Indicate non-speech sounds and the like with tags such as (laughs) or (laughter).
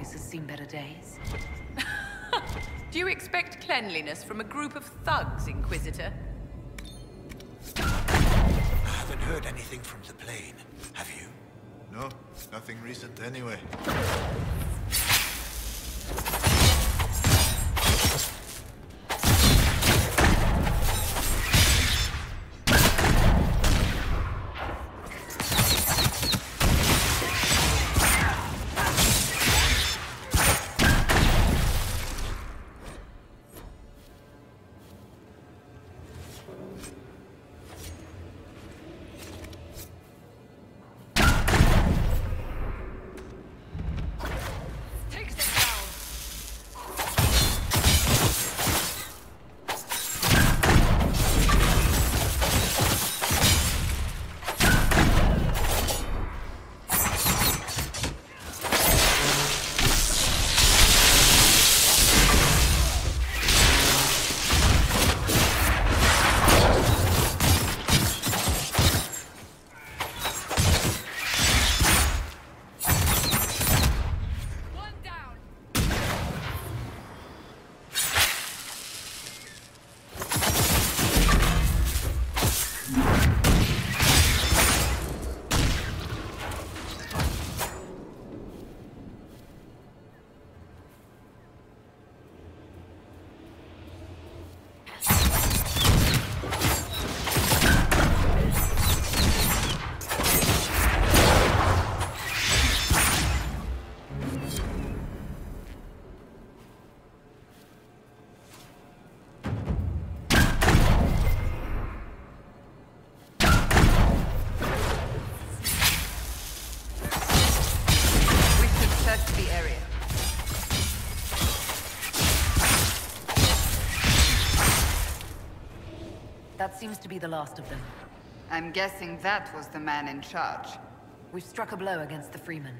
place has seen better days. (laughs) Do you expect cleanliness from a group of thugs, Inquisitor? I haven't heard anything from the plane. Have you? No, nothing recent anyway. That seems to be the last of them. I'm guessing that was the man in charge. We've struck a blow against the Freemen.